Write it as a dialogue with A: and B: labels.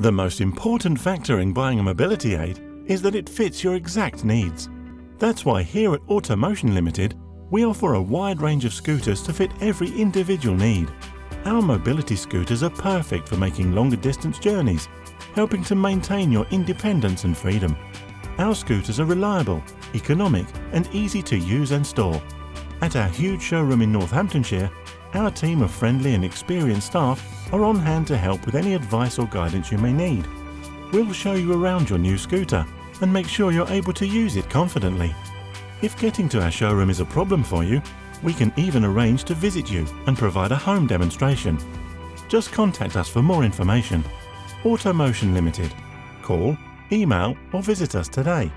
A: The most important factor in buying a mobility aid is that it fits your exact needs. That's why here at Ortomotion Limited, we offer a wide range of scooters to fit every individual need. Our mobility scooters are perfect for making longer distance journeys, helping to maintain your independence and freedom. Our scooters are reliable, economic and easy to use and store. At our huge showroom in Northamptonshire, our team of friendly and experienced staff are on hand to help with any advice or guidance you may need. We'll show you around your new scooter and make sure you're able to use it confidently. If getting to our showroom is a problem for you, we can even arrange to visit you and provide a home demonstration. Just contact us for more information. Ortomotion Limited. Call, email or visit us today.